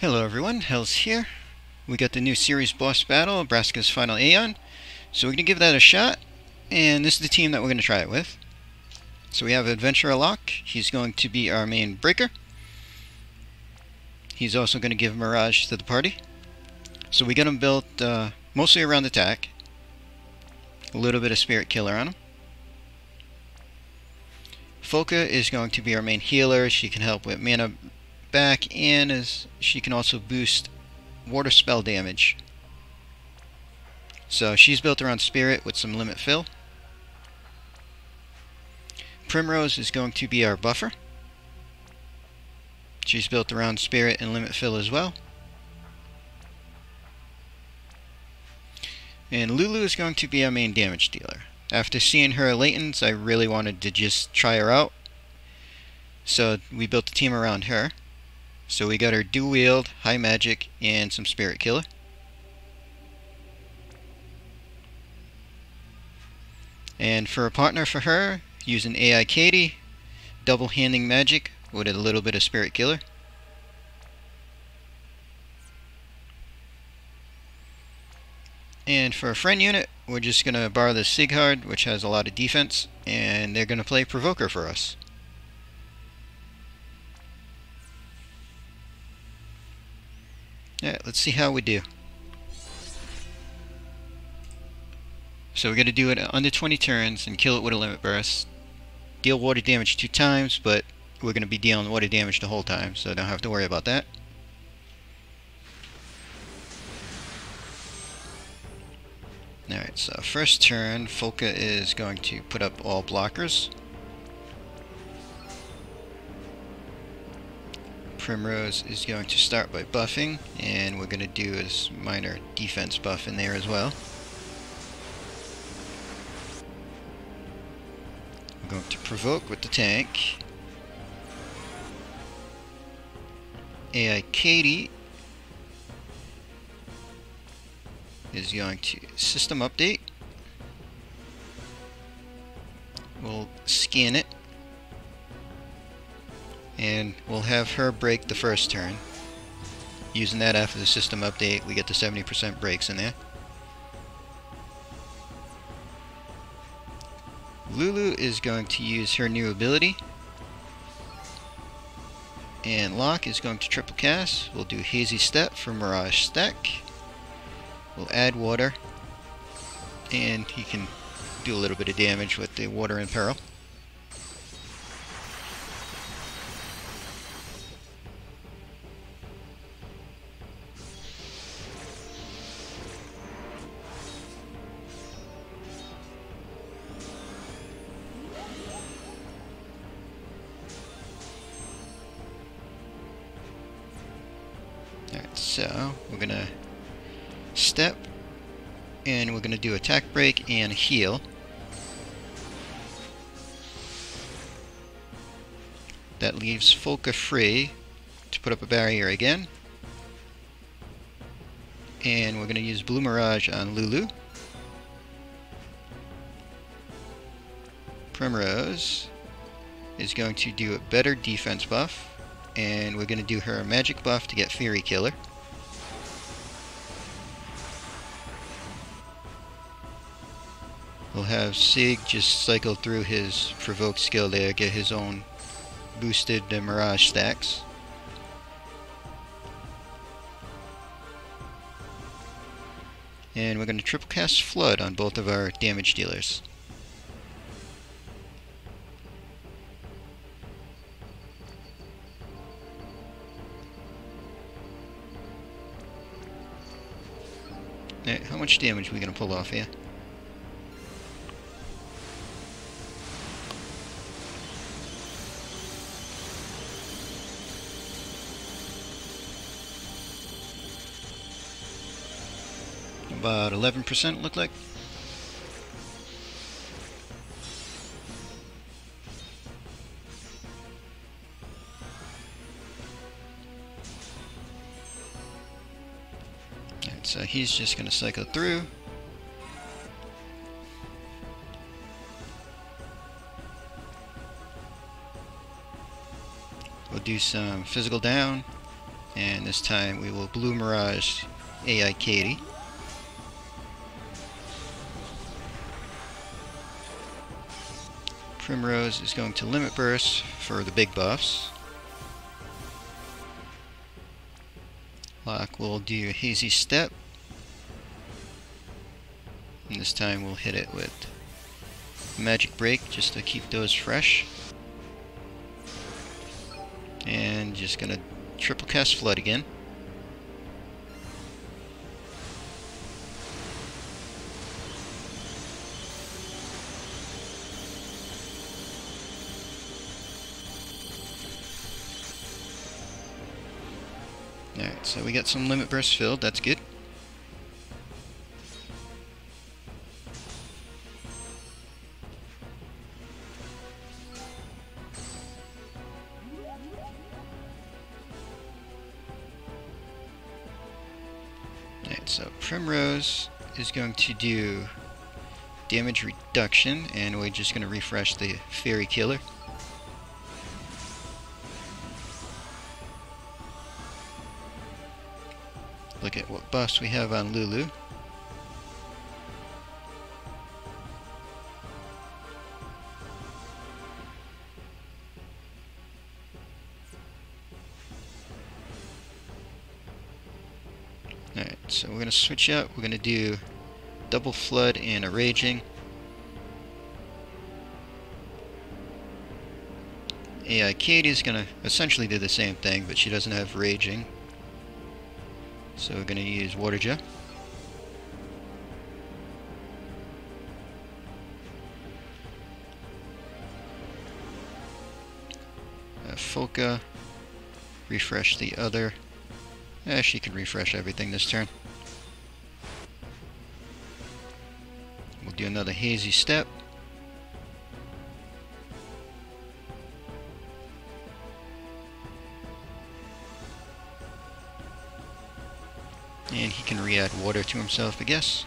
Hello everyone, Hells here. We got the new series boss battle, Braska's Final Aeon. So we're going to give that a shot, and this is the team that we're going to try it with. So we have Adventurer Locke, he's going to be our main breaker. He's also going to give Mirage to the party. So we got him built uh, mostly around attack. A little bit of Spirit Killer on him. Folka is going to be our main healer. She can help with mana back in as she can also boost water spell damage. So she's built around Spirit with some limit fill. Primrose is going to be our buffer. She's built around Spirit and limit fill as well. And Lulu is going to be our main damage dealer. After seeing her Latents, I really wanted to just try her out. So we built a team around her. So we got our dual wield, high magic, and some spirit killer. And for a partner for her, using AI Katie, double handing magic with a little bit of spirit killer. And for a friend unit, we're just going to borrow the Sighard, which has a lot of defense, and they're going to play Provoker for us. Alright, let's see how we do. So we're going to do it under 20 turns and kill it with a limit burst. Deal water damage two times, but we're going to be dealing water damage the whole time, so don't have to worry about that. Alright, so first turn, Folka is going to put up all blockers. Primrose is going to start by buffing, and we're going to do a minor defense buff in there as well. I'm going to provoke with the tank. AI Katie is going to system update. We'll scan it and we'll have her break the first turn. Using that after the system update, we get the 70% breaks in there. Lulu is going to use her new ability. And Locke is going to triple cast. We'll do Hazy Step for Mirage Stack. We'll add water. And he can do a little bit of damage with the water in peril. So we're gonna step and we're gonna do attack break and heal. That leaves Folka free to put up a barrier again. And we're gonna use Blue Mirage on Lulu. Primrose is going to do a better defense buff and we're going to do her a magic buff to get Fury Killer. We'll have Sig just cycle through his provoke skill there, get his own boosted uh, Mirage stacks. And we're going to triple cast Flood on both of our damage dealers. Right, how much damage are we going to pull off here? About 11% look like. So he's just going to cycle through. We'll do some physical down And this time we will Blue Mirage AI Katie. Primrose is going to Limit Burst for the big buffs. Locke will do a Hazy Step. And this time we'll hit it with Magic Break just to keep those fresh. And just gonna triple cast Flood again. So we got some limit burst filled, that's good. Alright, so Primrose is going to do damage reduction, and we're just going to refresh the Fairy Killer. Buffs we have on Lulu. Alright, so we're going to switch up. We're going to do double flood and a raging. AI Katie is going to essentially do the same thing, but she doesn't have raging. So we're going to use jet. Uh, refresh the other. Yeah, she can refresh everything this turn. We'll do another hazy step. He re-add water to himself, I guess.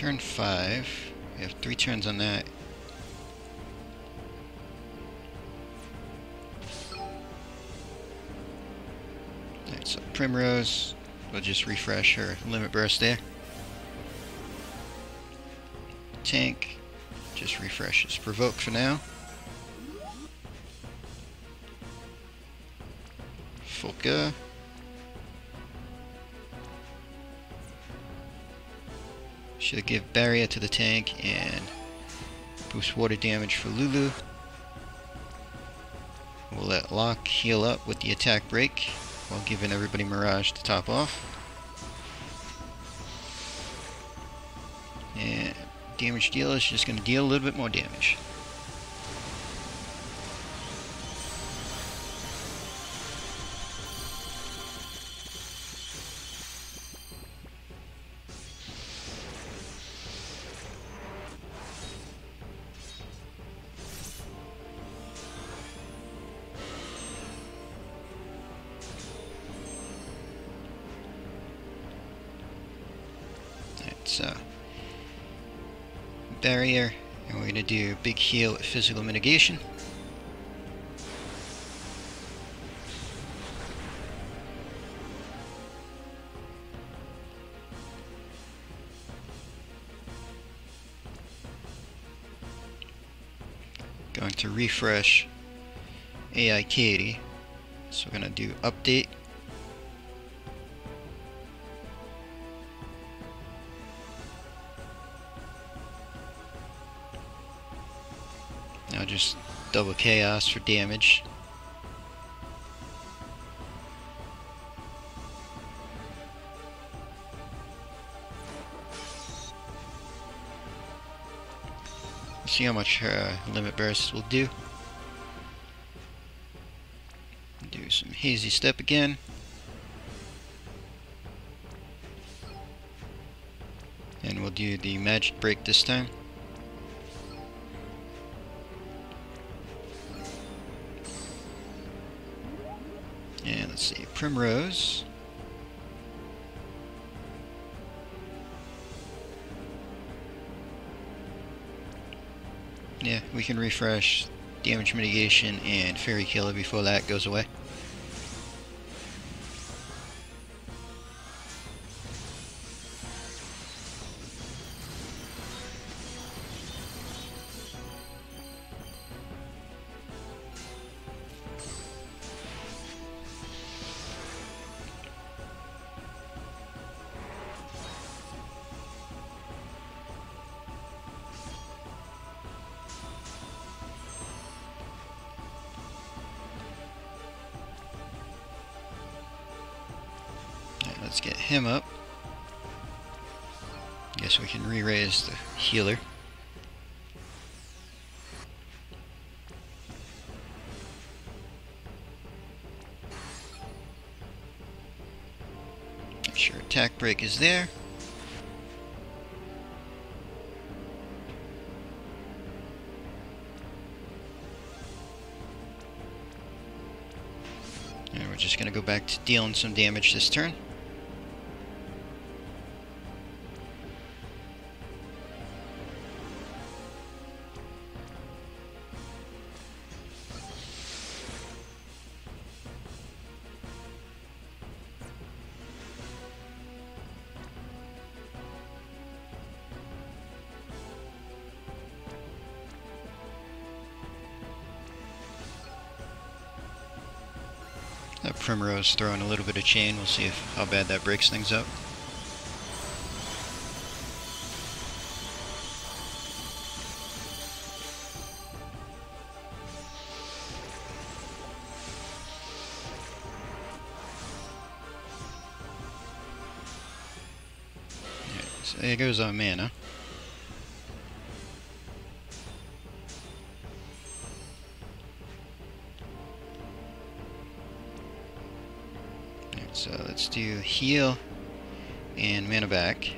Turn 5. We have 3 turns on that. Alright, so Primrose, we'll just refresh her limit burst there. Tank, just refreshes Provoke for now. Folka. Should give barrier to the tank and boost water damage for Lulu. We'll let Locke heal up with the attack break while giving everybody Mirage to top off. And damage dealer is just going to deal a little bit more damage. So, barrier, and we're going to do big heal with physical mitigation. Going to refresh AI Katie. So we're going to do update Now just double chaos for damage. See how much uh, limit burst will do. Do some Hazy Step again. And we'll do the Magic Break this time. Primrose. Yeah, we can refresh damage mitigation and fairy killer before that goes away. Healer. Make sure attack break is there. And we're just going to go back to dealing some damage this turn. Primrose throwing a little bit of chain. We'll see if how bad that breaks things up. There goes our mana. Let's do heal and mana back.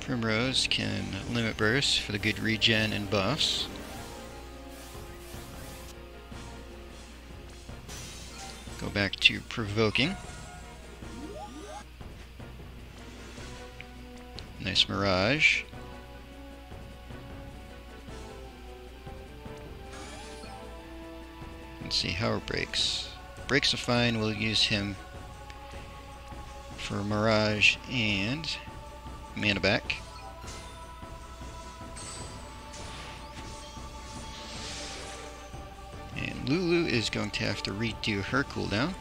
Primrose can limit burst for the good regen and buffs. Go back to provoking. Nice mirage. See how it breaks. Breaks are fine, we'll use him for Mirage and mana back. And Lulu is going to have to redo her cooldown.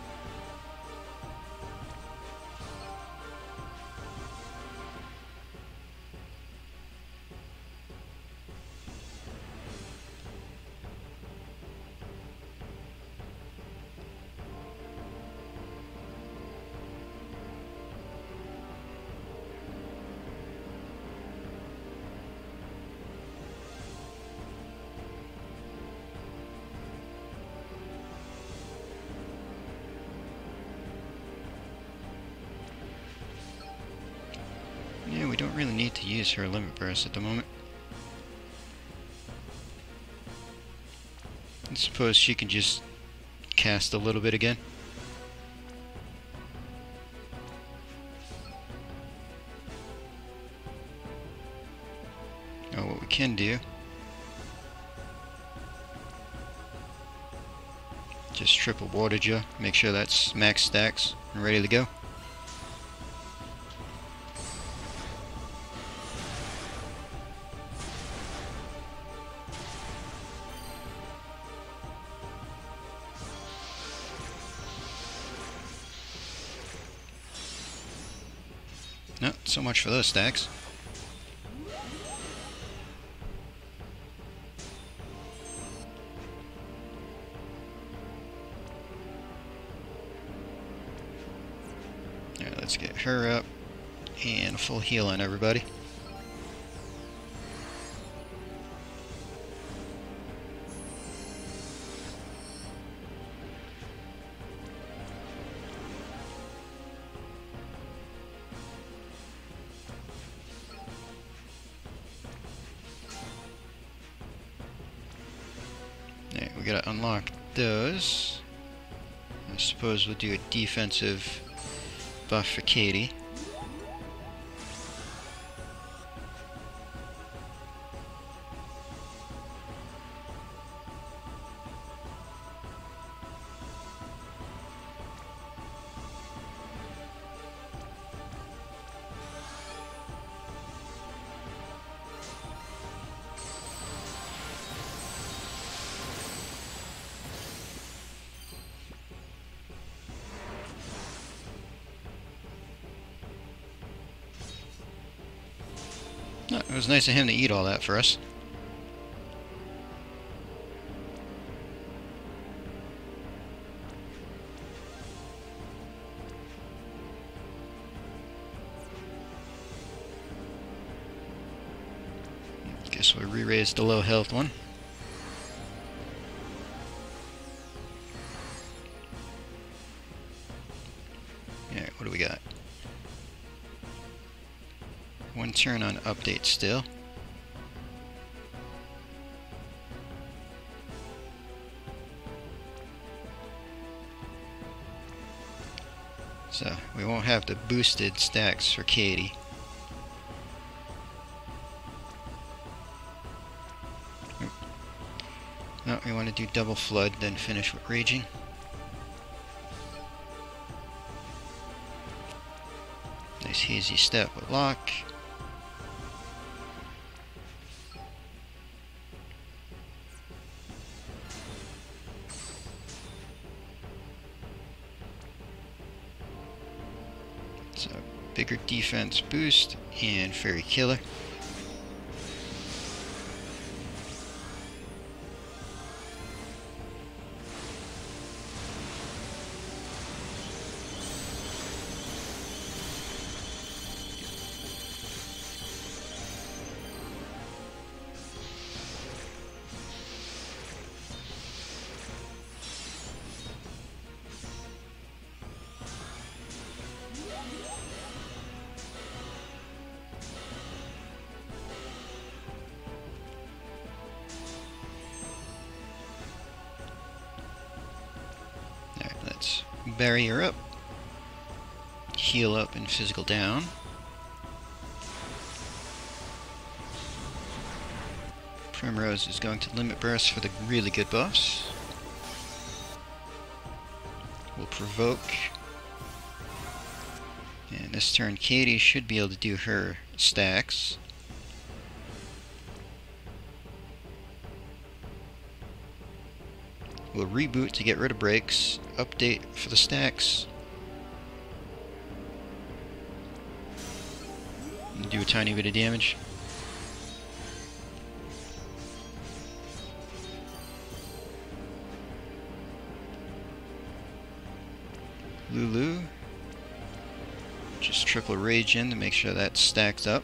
Use her limit burst at the moment. I suppose she can just cast a little bit again. Oh, what we can do just triple water you, make sure that's max stacks and ready to go. Much for those stacks. Alright, let's get her up and full heal on everybody. We'll do a defensive buff for Katie. It was nice of him to eat all that for us. Guess we'll re-raise the low health one. Alright, what do we got? One turn on update still. So, we won't have the boosted stacks for Katie. No, we want to do double flood, then finish with raging. Nice hazy step with Locke. So bigger defense boost and fairy killer. Barrier up. Heal up and physical down. Primrose is going to limit burst for the really good buffs. We'll provoke. And this turn Katie should be able to do her stacks. We'll reboot to get rid of breaks, update for the stacks. Do a tiny bit of damage. Lulu. Just triple rage in to make sure that's stacked up.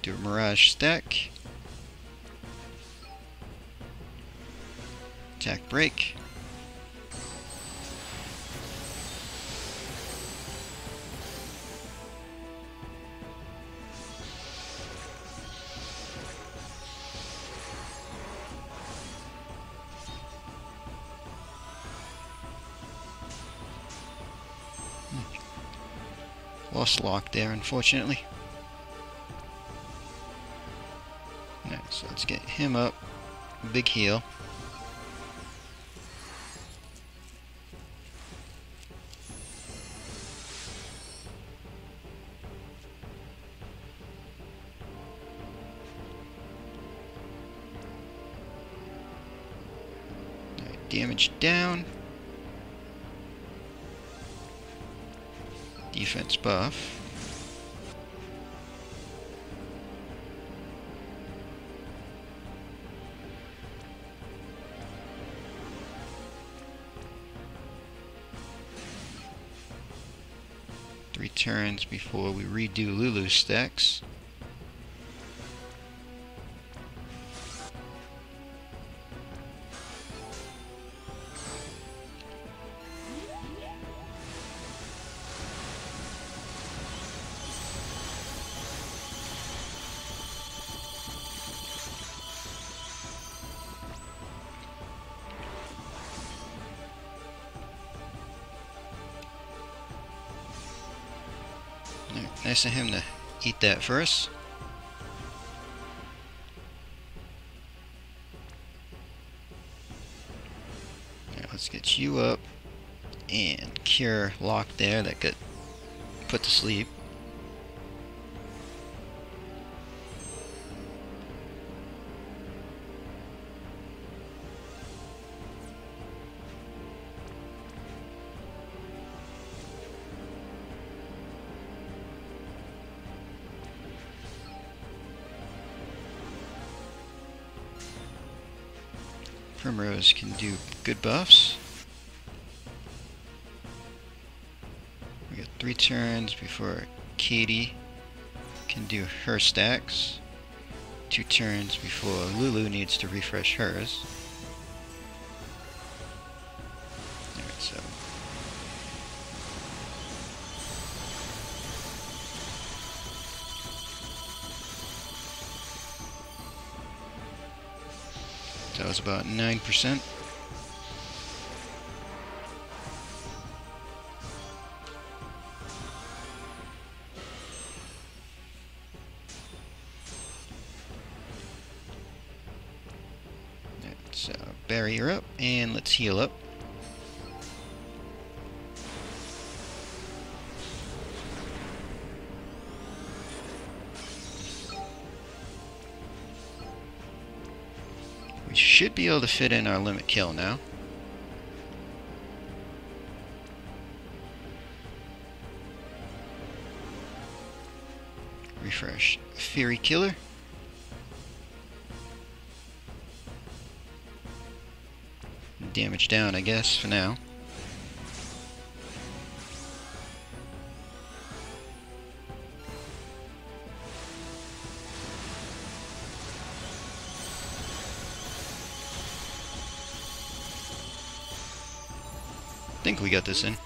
Do a mirage stack. Attack break. Hmm. Lost Locke there, unfortunately. Alright, so let's get him up. Big heal. Damage down. Defense buff. Three turns before we redo Lulu's stacks. Nice of him to eat that first. Now let's get you up and cure Locke there that got put to sleep. Primrose can do good buffs. We got three turns before Katie can do her stacks. Two turns before Lulu needs to refresh hers. That was about 9%. Let's uh, barrier up and let's heal up. Should be able to fit in our limit kill now. Refresh. Fury Killer. Damage down, I guess, for now. Think we got this in.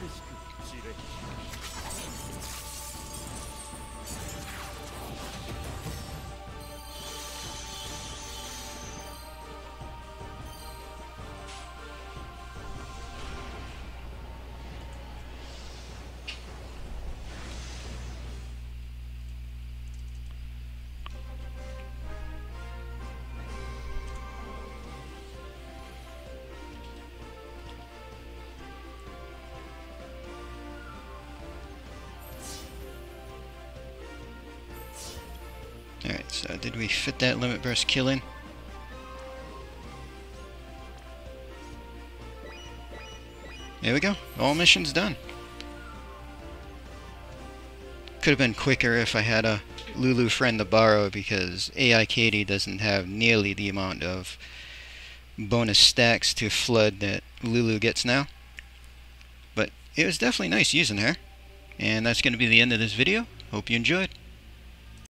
Alright, so did we fit that limit burst kill in? There we go. All missions done. Could have been quicker if I had a Lulu friend to borrow because AI Katie doesn't have nearly the amount of bonus stacks to flood that Lulu gets now. But it was definitely nice using her. And that's going to be the end of this video. Hope you enjoyed.